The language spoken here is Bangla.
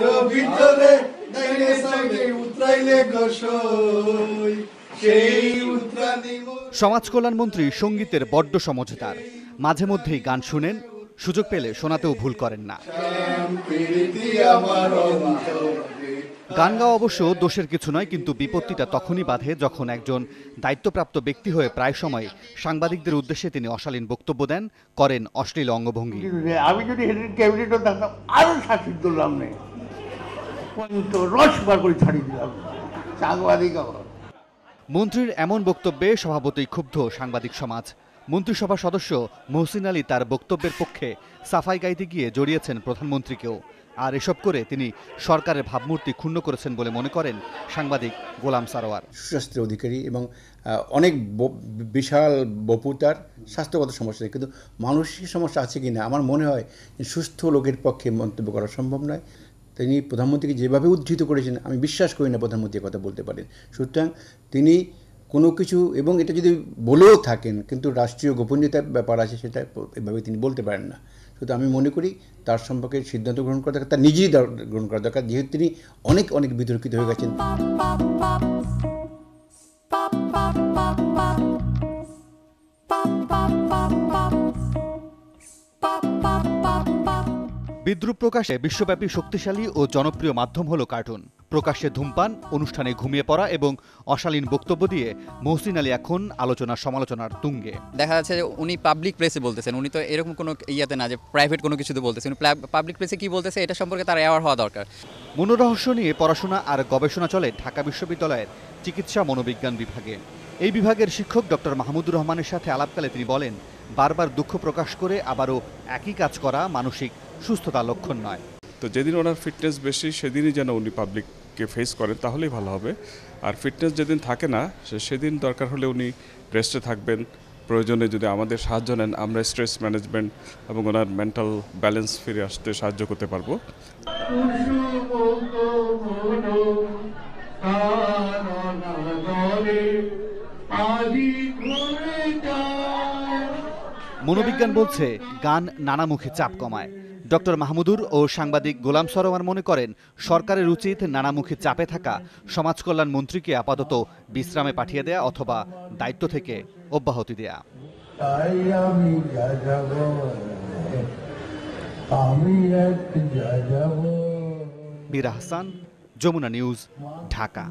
বুকের ভিতরে ডাইনে সাইডে উতরাইলে গোসই সেই উতরানি কল্যাণমন্ত্রী সঙ্গীতের বড্ড সমঝদার মাঝে মধ্যেই গান শুনেন সুযোগ পেলে শোনাতেও ভুল করেন না। গান গাওয়া অবশ্য দোষের কিছু নয় কিন্তু বিপত্তিটা তখনই বাধে যখন একজন দায়িত্বপ্রাপ্ত ব্যক্তি হয়ে প্রায় সময় সাংবাদিকদের উদ্দেশ্যে তিনি অশালীন বক্তব্য দেন করেন অশ্লীল অঙ্গভঙ্গি। আমি যদি হেডের ক্যাবিনেটও থাকতাম আরও শাসিত করলাম তো রস বার করে ছাড়িয়ে দিলাম সাংবাদিক মন্ত্রীর এমন বক্তব্যে স্বভাবতই ক্ষুব্ধ সাংবাদিক সমাজ। মন্ত্রিসভা সদস্য মহসিন আলী তার বক্তব্যের পক্ষে সাফাই গাইতে গিয়ে জড়িয়েছেন প্রধানমন্ত্রীকেও। আর এসব করে তিনি সরকারের ভাবমূর্তি ক্ষুণ্ণ করেছেন বলে মনে করেন সাংবাদিক গোলাম সারোয়ার। সুস্বাস্থ্যের অধিকারী এবং অনেক ব- বিশাল বপুতার স্বাস্থ্যগত সমস্যা কিন্তু মানসিক সমস্যা আছে কি না? আমার মনে হয় সুস্থ লোকের পক্ষে মন্তব্য করা সম্ভব নয়। তিনি প্রধানমন্ত্রীকে যেভাবে উদ্ধৃত করেছেন, আমি বিশ্বাস করি না প্রধানমন্ত্রী কথা বলতে পারেন। সুতরাং তিনি কোনো কিছু, এবং এটা যদি বলেও থাকেন, কিন্তু রাষ্ট্রীয় গোপনীয়তার ব্যাপার আছে, সেটা এভাবে তিনি বলতে পারেন না। শুধু আমি মনে করি তার সম্পর্কে সিদ্ধান্ত গ্রহণ করা দরকার, তার নিজেই গ্রহণ করা দরকার। যেহেতু তিনি অনেক অনেক বিতর্কিত হয়ে গেছেন। বিদ্রুপ প্রকাশে বিশ্বব্যাপী শক্তিশালী ও জনপ্রিয় মাধ্যম হলো কার্টুন। প্রকাশ্যে ধূমপান অনুষ্ঠানে ঘুমিয়ে পড়া এবং অশালীন বক্তব্য দিয়ে মহসিন আলী এখন আলোচনা সমালোচনার তুঙ্গে। দেখা যাচ্ছে যে উনি পাবলিক প্লেসে বলতেছেন। উনি তো এরকম কোনো ইয়াতে না যে প্রাইভেট কোনো কিছুতে বলতেছেন। উনি পাবলিক প্লেসে কি বলতেছে এটা সম্পর্কে তার অ্যাওয়ার হওয়া দরকার। মনোরহস্য নিয়ে পড়াশোনা আর গবেষণা চলে ঢাকা বিশ্ববিদ্যালয়ের চিকিৎসা মনোবিজ্ঞান বিভাগে। এই বিভাগের শিক্ষক ডক্টর মাহমুদুর রহমানের সাথে আলাপকালে তিনি বলেন বারবার দুঃখ প্রকাশ করে আবারও একই কাজ করা মানসিক সুস্থতা লক্ষণ নয়। তো যেদিন ওনার ফিটনেস বেশি সেদিনই যেন উনি পাবলিককে ফেস করেন তাহলেই ভালো হবে। আর ফিটনেস যেদিন থাকে না সে- সেদিন দরকার হলে উনি রেস্টে থাকবেন। প্রয়োজনে যদি আমাদের সাহায্য নেন আমরা স্ট্রেস ম্যানেজমেন্ট এবং ওনার মেন্টাল ব্যালেন্স ফিরে আসতে সাহায্য করতে পারব। মনোবিজ্ঞান বলছে গান নানামুখী চাপ কমায়। ডক্টর মাহমুদুর ও সাংবাদিক গোলাম সরোয়ার মনে করেন সরকারের উচিত নানামুখী চাপে থাকা সমাজ কল্যাণ মন্ত্রীকে আপাতত বিশ্রামে পাঠিয়ে দেয়া অথবা দায়িত্ব থেকে অব্যাহতি দেয়া। মীরা হাসান যমুনা নিউজ ঢাকা।